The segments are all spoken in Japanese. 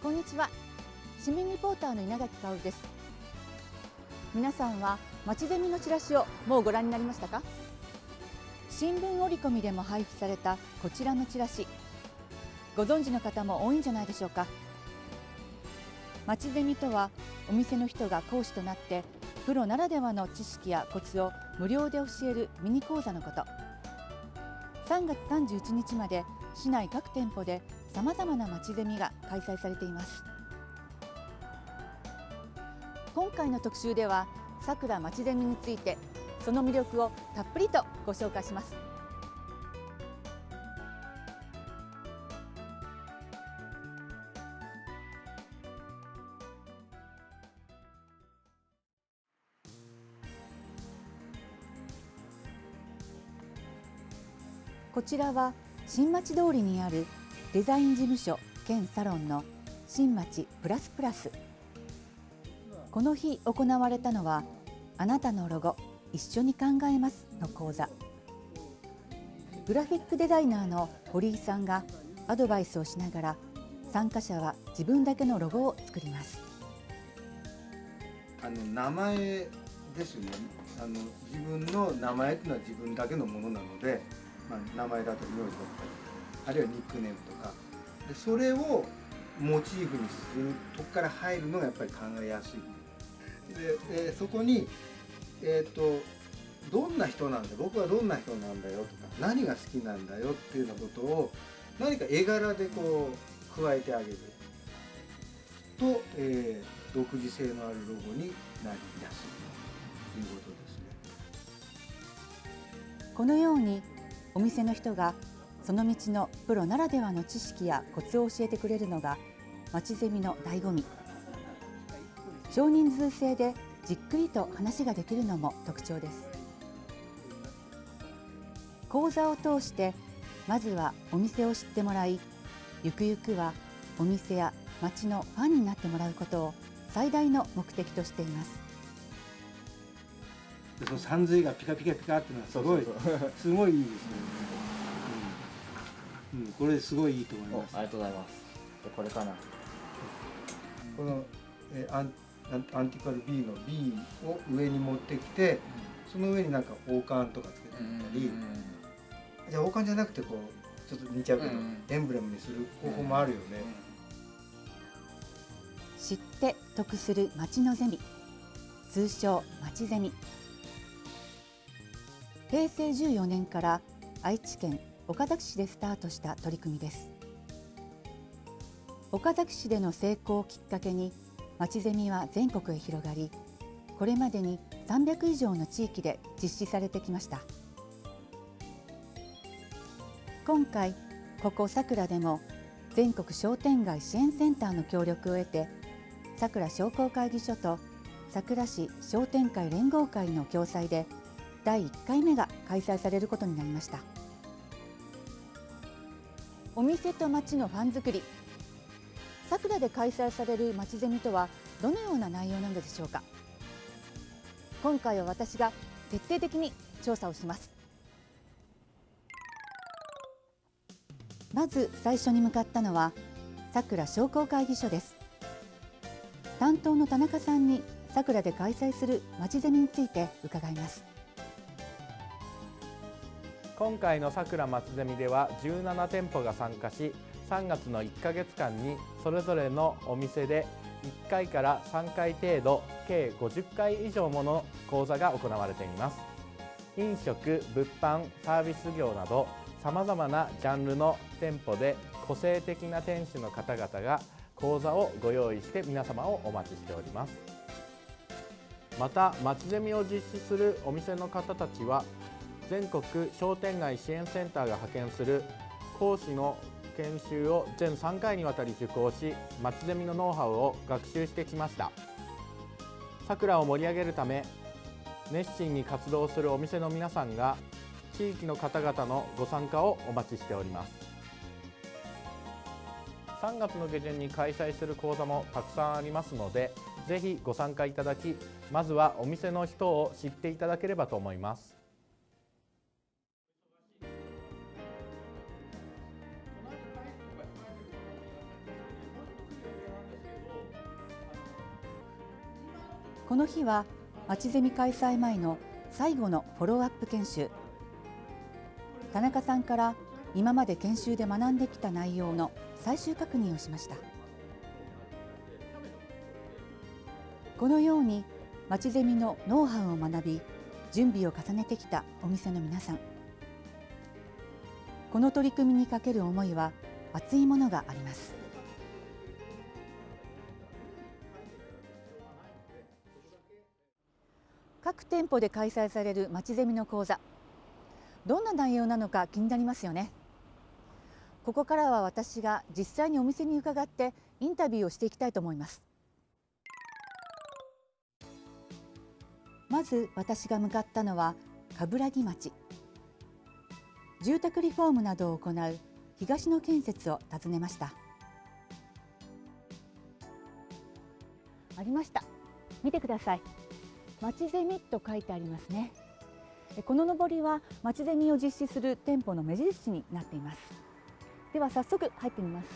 こんにちは。市民リポーターの稲垣香織です。皆さんは町ゼミのチラシをもうご覧になりましたか？新聞折り込みでも配布されたこちらのチラシ。ご存知の方も多いんじゃないでしょうか。町ゼミとはお店の人が講師となってプロならではの知識やコツを無料で教えるミニ講座のこと。3月31日まで市内各店舗でさまざまなまちゼミが開催されています。今回の特集ではさくらまちゼミについてその魅力をたっぷりとご紹介します。こちらは新町通りにあるデザイン事務所兼サロンの新町プラスプラス。この日行われたのはあなたのロゴ一緒に考えますの講座。グラフィックデザイナーの堀井さんがアドバイスをしながら参加者は自分だけのロゴを作ります。あの名前ですよね。あの自分の名前っていうのは自分だけのものなので、まあ、名前だと名字だったりあるいはニックネームとか。でそれをモチーフにするとこから入るのがやっぱり考えやすい。ででそこにえっ、とどんな人なんだ？僕はどんな人なんだよとか何が好きなんだよっていうようなことを何か絵柄でこう加えてあげる。と、えー、独自性のあるロゴになりやすいということですね。このようにお店の人がその道のプロならではの知識やコツを教えてくれるのがまちゼミの醍醐味。少人数制でじっくりと話ができるのも特徴です。講座を通してまずはお店を知ってもらいゆくゆくはお店や町のファンになってもらうことを最大の目的としています。その三髄がピカピカピカっていうのはすごいすごいいいですね、うん、うん、これすごいいいと思います。ありがとうございます。これかな。このえアンアンティカル B の B を上に持ってきて、その上になんか王冠とかつけてみたり、じゃあ王冠じゃなくてこうちょっと似ちゃうけど、エンブレムにする方法もあるよね。知って得する町のゼミ。通称町ゼミ。平成14年から愛知県岡崎市でスタートした取り組みです。岡崎市での成功をきっかけにまちゼミは全国へ広がりこれまでに300以上の地域で実施されてきました。今回ここさくらでも全国商店街支援センターの協力を得てさくら商工会議所とさくら市商店会連合会の共催で第1回目が開催されることになりました。お店と町のファン作り。さくらで開催されるまちゼミとはどのような内容なのでしょうか。今回は私が徹底的に調査をします。まず最初に向かったのはさくら商工会議所です。担当の田中さんにさくらで開催するまちゼミについて伺います。今回のさくらまちゼミでは17店舗が参加し3月の1ヶ月間にそれぞれのお店で1回から3回程度計50回以上もの講座が行われています。飲食物販サービス業などさまざまなジャンルの店舗で個性的な店主の方々が講座をご用意して皆様をお待ちしております。また町ゼミを実施するお店の方たちは全国商店街支援センターが派遣する講師の研修を全3回にわたり受講し町ゼミのノウハウを学習してきました。さくらを盛り上げるため熱心に活動するお店の皆さんが地域の方々のご参加をお待ちしております。3月の下旬に開催する講座もたくさんありますのでぜひご参加いただきまずはお店の人を知っていただければと思います。この日はまちゼミ開催前の最後のフォローアップ研修。田中さんから今まで研修で学んできた内容の最終確認をしました。このようにまちゼミのノウハウを学び準備を重ねてきたお店の皆さん。この取り組みにかける思いは熱いものがあります。各店舗で開催されるまちゼミの講座。どんな内容なのか気になりますよね。ここからは私が実際にお店に伺ってインタビューをしていきたいと思います。まず私が向かったのは冠城町。住宅リフォームなどを行う東野建設を訪ねました。ありました。見てください。まちゼミと書いてありますね。この上りはまちゼミを実施する店舗の目印になっています。では早速入ってみます。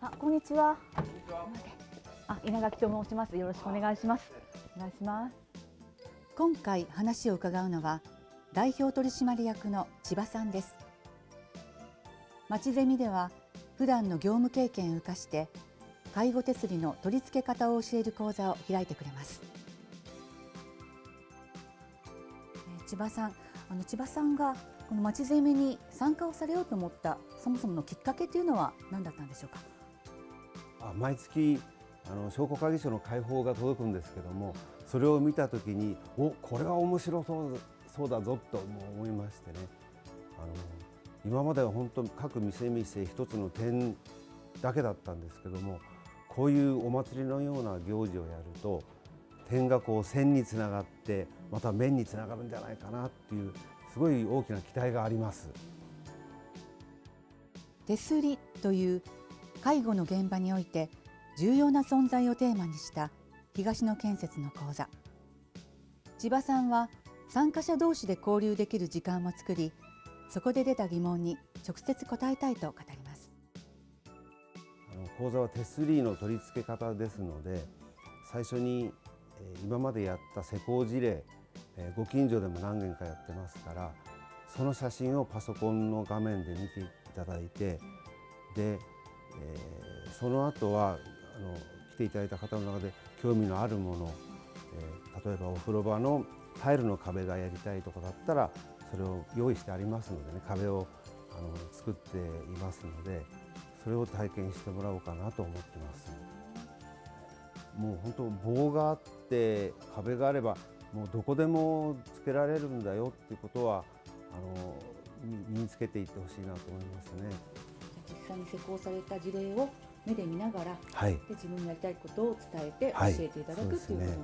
あ、こんにちは。あ、稲垣と申します。よろしくお願いします。お願いします。今回話を伺うのは代表取締役の千葉さんです。まちゼミでは普段の業務経験を生かして介護手すりの取り付け方を教える講座を開いてくれます。千葉さんあの千葉さんがこのまちゼミに参加をされようと思ったそもそものきっかけというのは何だったんでしょうか？あ毎月あの商工会議所の開放が届くんですけどもそれを見た時におこれは面白そうそうだぞと思いましてね。あの今までは本当各店々一つの点だけだったんですけどもこういうお祭りのような行事をやると点がこう線につながってまた面につながるんじゃないかなっていうすごい大きな期待があります。手すりという介護の現場において重要な存在をテーマにした東野建設の講座。千葉さんは参加者同士で交流できる時間を作りそこで出た疑問に直接答えたいと語ります。講座は手すりの取り付け方ですので最初に今までやった施工事例ご近所でも何件かやってますからその写真をパソコンの画面で見ていただいてで、え、その後はあの来ていただいた方の中で興味のあるもの、え、例えばお風呂場のタイルの壁がやりたいとかだったらそれを用意してありますのでね壁をあの作っていますのでそれを体験してもらおうかなと思ってます。もう本当棒があって壁があればもうどこでもつけられるんだよっていうことはあの身につけていってほしいなと思いますね。実際に施工された事例を目で見ながら、はい、で自分のやりたいことを伝えて教えていただく、はい、っていうことなんですね。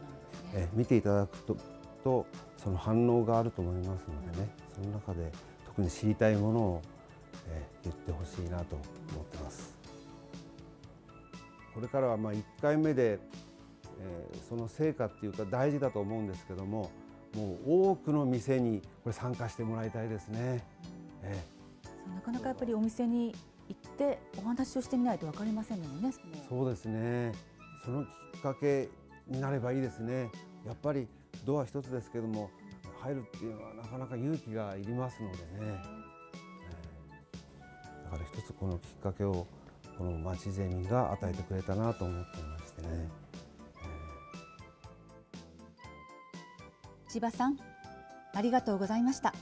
え見ていただくととその反応があると思いますのでね、その中で特に知りたいものを、え言ってほしいなと思ってます。これからはまあ1回目で、えー、その成果っていうか大事だと思うんですけどももう多くの店にこれ参加してもらいたいですね。えー、なかなかやっぱりお店に行ってお話をしてみないと分かりませんもんね。そうですね。そのきっかけになればいいですね。やっぱりドア一つですけども入るっていうのはなかなか勇気がいりますのでね。だから一つこのきっかけをこの町ゼミが与えてくれたなと思ってましてね、千葉さんありがとうございました。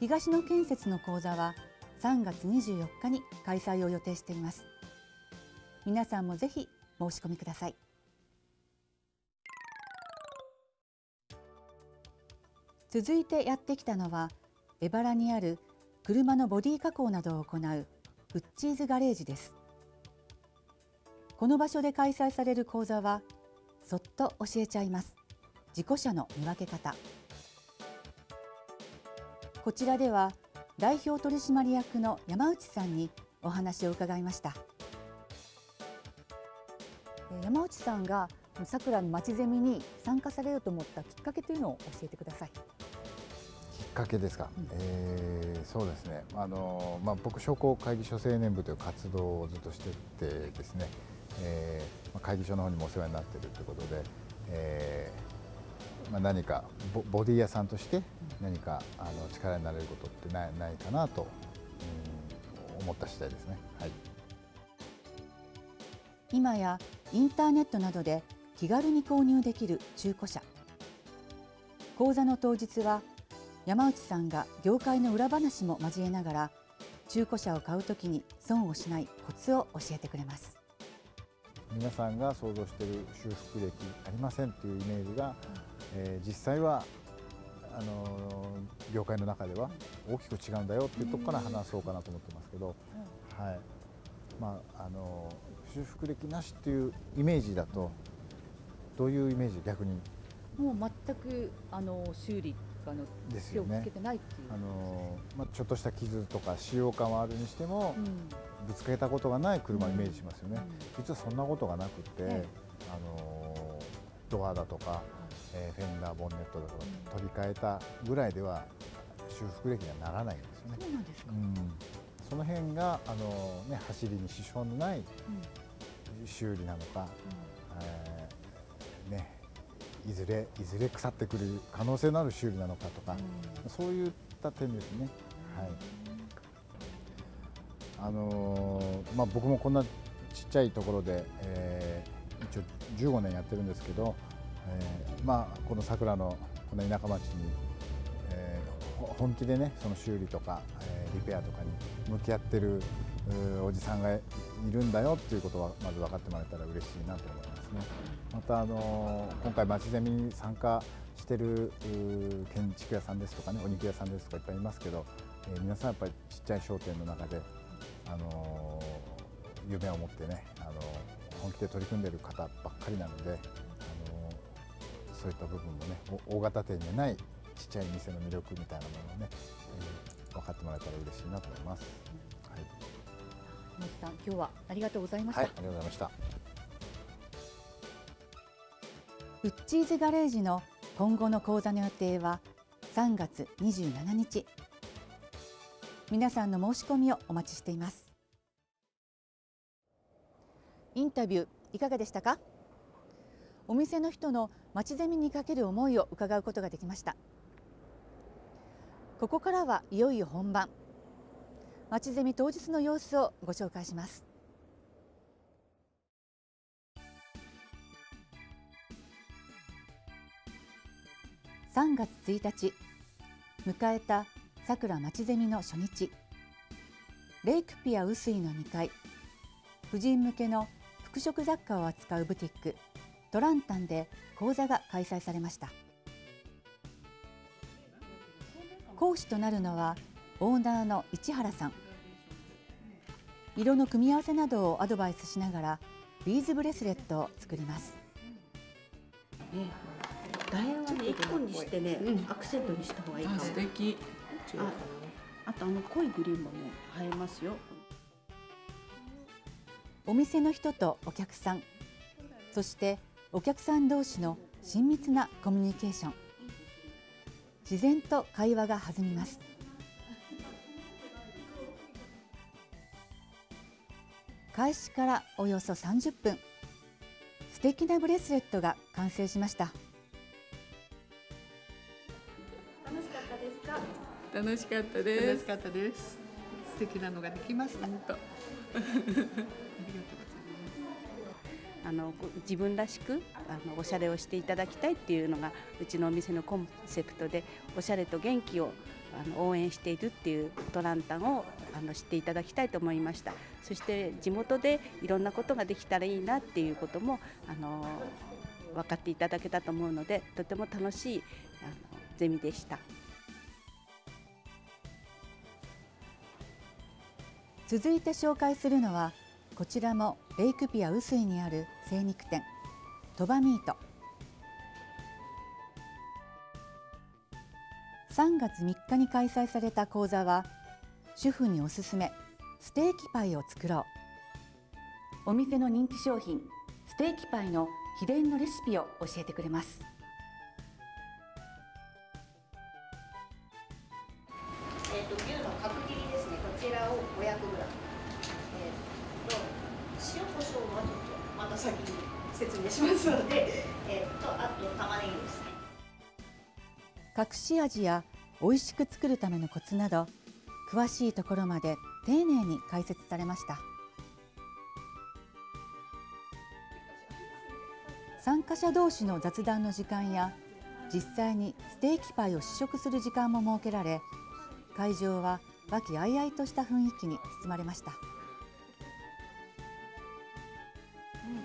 東野建設の講座は3月24日に開催を予定しています。皆さんもぜひ申し込みください。続いてやってきたのは江原にある車のボディ加工などを行うウッチーズガレージです。この場所で開催される講座はそっと教えちゃいます。事故車の見分け方。こちらでは代表取締役の山内さんにお話を伺いました。山内さんがさくらのまちゼミに参加されようと思ったきっかけというのを教えてください。かけですか、うん。えーそうですね、あのまあ、僕、商工会議所青年部という活動をずっとしててですね、えーまあ、会議所の方にもお世話になっているということで、えーまあ、何かボボディ屋さんとして何かあの力になれることってないないかなと、うん、思った次第ですね。はい。今やインターネットなどで気軽に購入できる中古車。講座の当日は山内さんが業界の裏話も交えながら中古車を買うときに損をしないコツを教えてくれます。皆さんが想像している修復歴ありませんというイメージが、えー実際はあのー業界の中では大きく違うんだよっていうところから話そうかなと思ってますけど、はい。まああのー修復歴なしっていうイメージだとどういうイメージ逆に？もう全くあの修理あのですよね。てないっていう。あのーまあ、ちょっとした傷とか使用感はあるにしても、うん。ぶつけたことがない車をイメージしますよね。うん。実はそんなことがなくて、えあのードアだとか、えーフェンダーボンネットだとか取り替えたぐらいでは修復歴にはならないんですよね。そうなんですか、うん、その辺があのーね走りに支障のない修理なのか、えーねいずれいずれ腐ってくる可能性のある修理なのかとか、そういった点ですね。はい。あのーまあ僕もこんなちっちゃいところで、えー一応15年やってるんですけど、えーまあこの桜のこの田舎町に、え本気でねその修理とか、えーリペアとかに向き合ってるおじさんがいいるんだよっていうことはまず分かってもらえたら嬉しいなと思いますね。またあの今回町ゼミに参加してる建築屋さんですとかねお肉屋さんですとかいっぱいいますけど、えー皆さんやっぱりちっちゃい商店の中で、あの夢を持ってね、あの本気で取り組んでいる方ばっかりなので、あのそういった部分もね大型店にないちっちゃい店の魅力みたいなものをね、えー分かってもらえたら嬉しいなと思います。はい、山内さん今日はありがとうございました、はい、ありがとうございました。ウッチーズガレージの今後の講座の予定は3月27日皆さんの申し込みをお待ちしています。インタビューいかがでしたか？お店の人の町ゼミにかける思いを伺うことができました。ここからはいよいよ本番町ゼミ当日の様子をご紹介します。3月1日迎えたさくらまちゼミの初日。レイクピア臼井の2階婦人向けの服飾雑貨を扱うブティックトランタンで講座が開催されました。講師となるのはオーナーの市原さん。色の組み合わせなどをアドバイスしながらビーズブレスレットを作ります。楕円はね一個にしてね、アクセントにした方がいいかも。素敵。ああとあの濃いグリーンもね映えますよ。お店の人とお客さんそしてお客さん同士の親密なコミュニケーション。自然と会話が弾みます開始からおよそ30分。素敵なブレスレットが完成しました。楽しかったですか？楽しかったです。楽しかったです。素敵なのができました。本当。ありがとうございますあの自分らしくあのおしゃれをしていただきたいっていうのがうちのお店のコンセプトでおしゃれと元気をあの応援しているっていうトランタンをあの知っていただきたいと思いましたそして地元でいろんなことができたらいいなっていうこともあの分かっていただけたと思うのでとても楽しいあのゼミでした。続いて紹介するのはこちらもレイクピア臼井にある精肉店トバミート3月3日に開催された講座は主婦におすすめステーキパイを作ろう。お店の人気商品ステーキパイの秘伝のレシピを教えてくれます。隠し味や美味しく作るためのコツなど詳しいところまで丁寧に解説されました。参加者同士の雑談の時間や実際にステーキパイを試食する時間も設けられ会場は和気あいあいとした雰囲気に包まれました。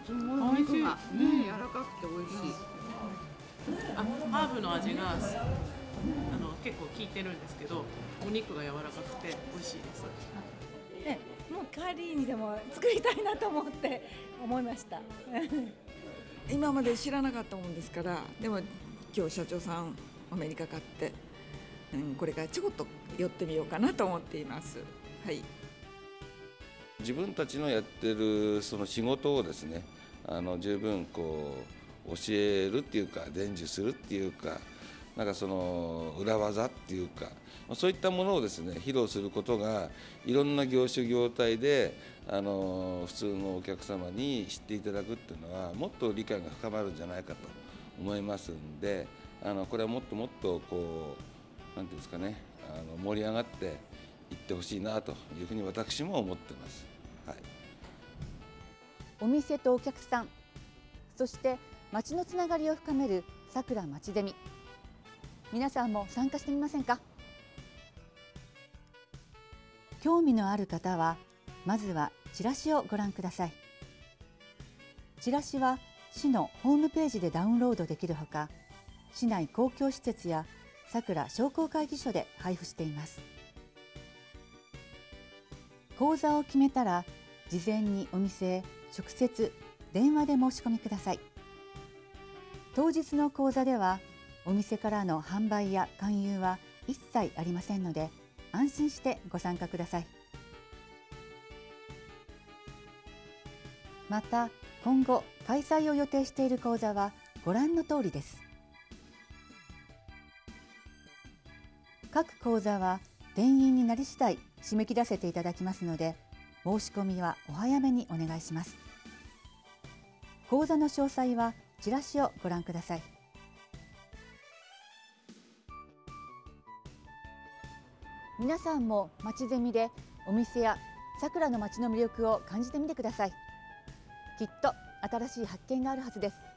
すごいお肉がね柔らかくて美味しい。あハーブの味があの結構効いてるんですけどお肉が柔らかくて美味しいです。ね、もう帰りにでも作りたいなと思って思いました。今まで知らなかったもんですからでも今日社長さんお目にかかって、うん、これからちょこっと寄ってみようかなと思っています。はい。自分たちのやってるその仕事をですねあの十分こう教えるっていうか伝授するっていうかなんかその裏技っていうかそういったものをですね披露することがいろんな業種業態であの普通のお客様に知っていただくっていうのはもっと理解が深まるんじゃないかと思いますんであのこれはもっともっとこう何ていうんですかねあの盛り上がっていってほしいなというふうに私も思ってます。はいお店とお客さんそして町のつながりを深めるさくらまちゼミ。皆さんも参加してみませんか？興味のある方はまずはチラシをご覧ください。チラシは市のホームページでダウンロードできるほか市内公共施設やさくら商工会議所で配布しています。講座を決めたら事前にお店へ直接電話で申し込みください。当日の講座ではお店からの販売や勧誘は一切ありませんので安心してご参加ください。また今後開催を予定している講座はご覧の通りです。各講座は定員になり次第締め切らせていただきますので申し込みはお早めにお願いします。講座の詳細はチラシをご覧ください。皆さんも町ゼミでお店や桜の町の魅力を感じてみてください。きっと新しい発見があるはずです。